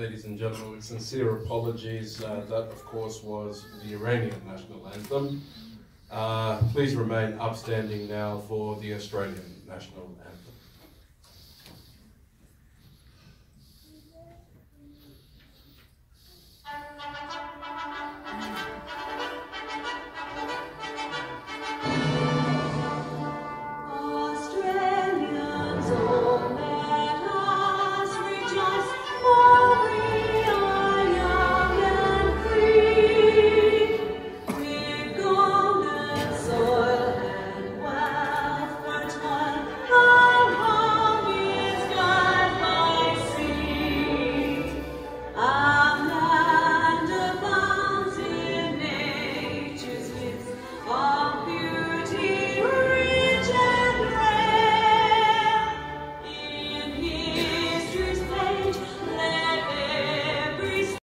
ladies and gentlemen, with sincere apologies. Uh, that, of course, was the Iranian national anthem. Uh, please remain upstanding now for the Australian national anthem.